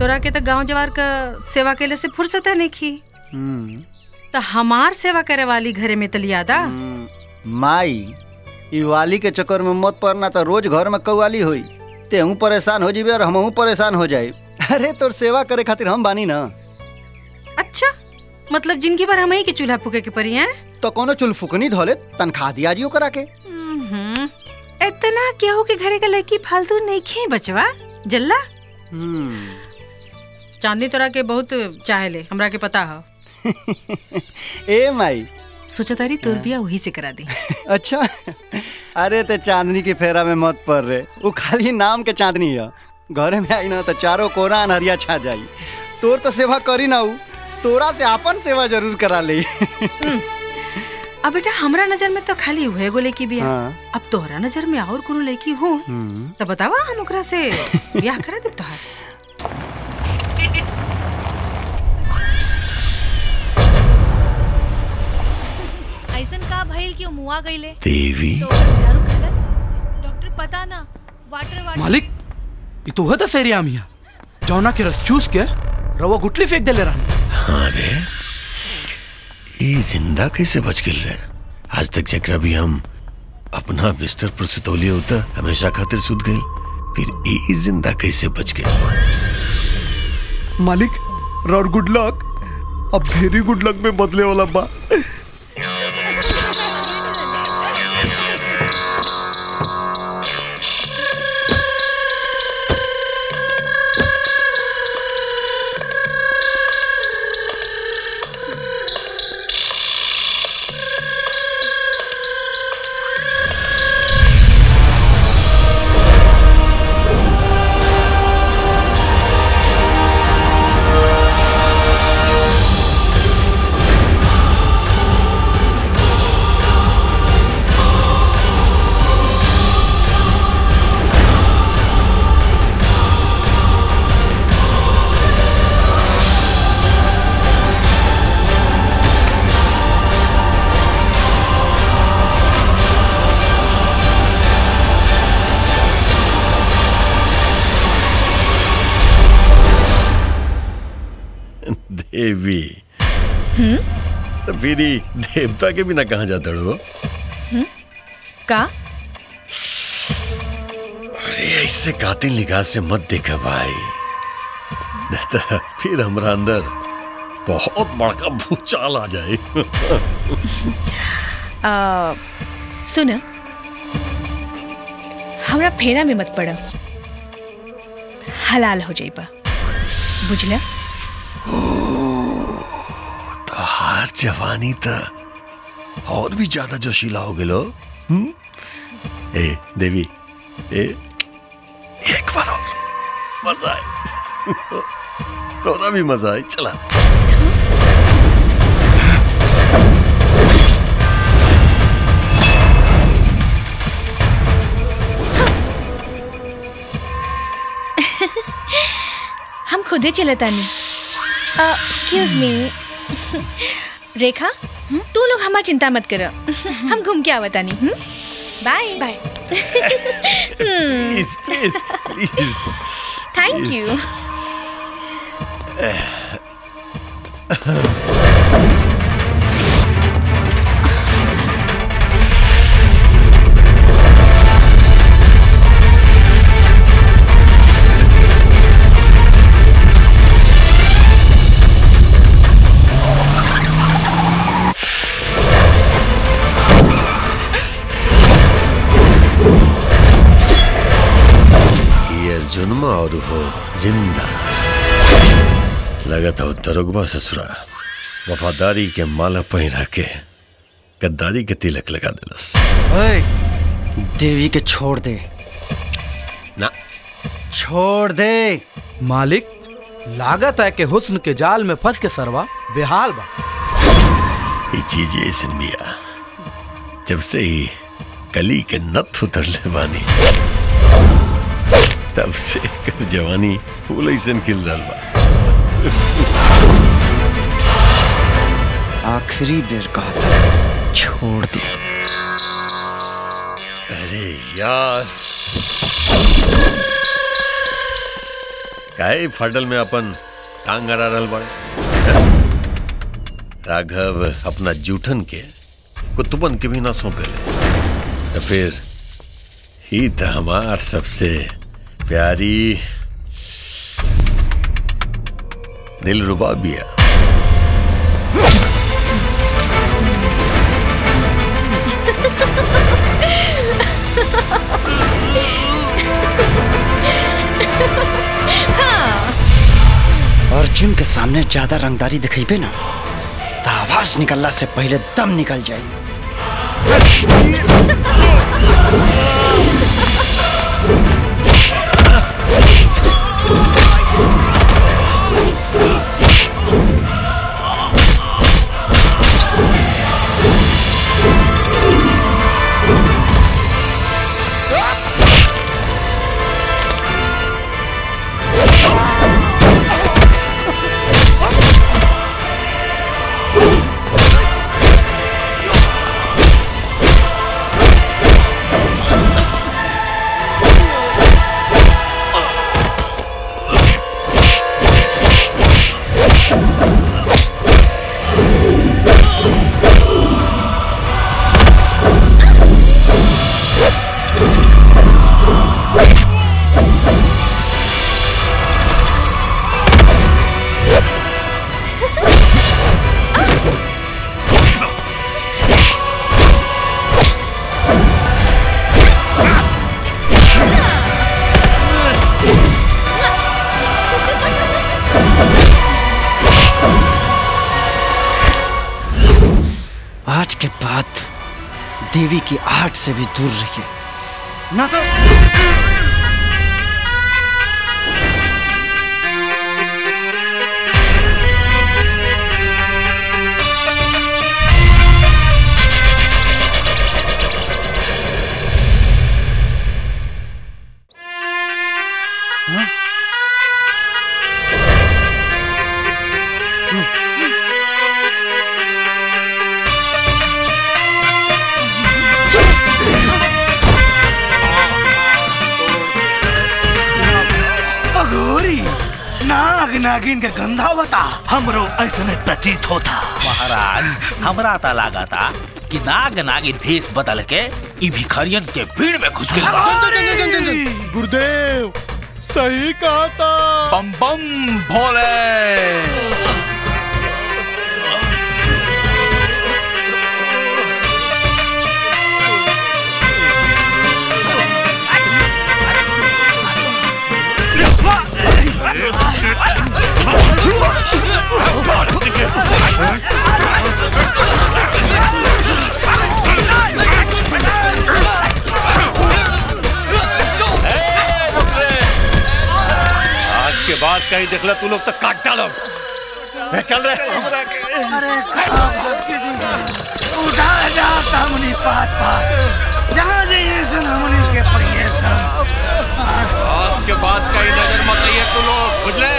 तोरा के तो गाँव जवार का सेवा केले से फुर्सत है नहीं की? हम्म, तो हमार सेवा करे वाली घरे में तलियादा माई ई वाली के चक्कर में मत पड़ना तो रोज घर में कौवाली होई। तेहू परेशान हो जीबे और हमहू परेशान हो जाए। अरे तोर सेवा करे खातिर हम बानी ना। अच्छा मतलब जिनकी भर हम ही के चूल्हा फूके के परी हैं? तो कोनो चुल फुकनी धोले तनख्वाह दिया जियो करा के। हम्म, इतना केहू के घरे का लड़की फालतू नहीं खे बचवा? जल्ला? हम्म, चांदनी तोरा के बहुत चाहेले हमरा के पता हो। ए माई। सोचा तारी तोर बिया वही से करा दी। अच्छा। अरे ते चांदनी की फेरा में मत पड़ रे। वो खाली नाम के चांदनी है। घरे में आई ना तो चारों कोना अनहरिया छा जाई। तोर तो सेवा करी ना ऊ तोरा से आपन सेवा ज़रूर करा ले। अब बेटा हमरा नज़र में तो खाली उहे एगो लड़की बिया। हाँ। अब तोहरा नज़र में और कोनो लड़की हो हम्म, तो बतावा हम ओकरा से। ब्याह करा देब तोहार। का भइल कि मुआ गईले देवी। तो दारू खलस डॉक्टर पता ना वाटर वाटर। मालिक ये तो वह एरिया में जौना के रस चूस के रवा गुटली फेंक देले रहन हाँ। रे ई ज़िंदा कैसे बच गिल रे? आज तक जकरा भी हम अपना बिस्तर पर सुतौलिए होता हमेशा खातिर सुत गए। फिर ई ज़िंदा कैसे बच गइल मालिक रॉड गुड लक। अब वेरी गुड लक में बदले वाला बा देवी तो फिर देवता के बिना कहाँ जाता हो का? अरे ऐसे कातिल निगाह से मत देखा भाई। नहीं तो फिर हमरा अंदर बहुत बड़का भूचाल आ जाए। आ, सुन। हमरा फेरा में मत पड़ा। हलाल हो जाइबा। बुझला हार जवानी तो और भी ज़्यादा जोशीला हो गलो हम्म? ए, देवी, ए, एक बार और। मज़ा आए। तोरा भी मज़ा आए। चला। हम खुदे चलतानी एक्सक्यूज मी रेखा तू लोग हमारे चिंता मत करो। हम घूम के आवतानी bye bye please please please thank you ये लगा था दरोगबा ससुरा। वफादारी के माला पहिरा के गद्दारी के तिलक लगा दिलस देवी के छोड़ दे। ना। छोड़ दे। मालिक लागत है कि हुस्न के जाल में फंस के सरवा बेहाल बा। ये चीज़ ऐसन बिया जब से ही कली के नथ उतर ले बानी तब से कर जवानी फूल ऐसन खिल रहा बा। आखिरी बेर कहा था छोड़ दे। अरे यार। काहे फडल में अपन टांग अड़ा रहल बड़े राघव अपना जूठन के कुतुबन के भी ना सौंपेले तो फिर ही तो हमार सबसे प्यारी दिलरुबा बिया अर्जुन के सामने ज़्यादा रंगदारी दिखेबे ना तो आवाज़ निकलला से पहले दम निकल जाई आज देवी की आहट से भी दूर रहिए। ना तो अघोरी नाग नागिन के गंधा बता हमरो ऐसने प्रतीत होता। महाराज हमरा ता था कि नाग नागिन भेष बदल के ई भिखरियन के भीड़ में घुस गया गुरुदेव सही कहा था बम बम भोले। कहीं देख लो तू लोग तो काट डालो। चल रहे अरे उठा पात पात जहाँ सुन के पड़िए आज के बाद कहीं नज़र मत तू लोग बुझले?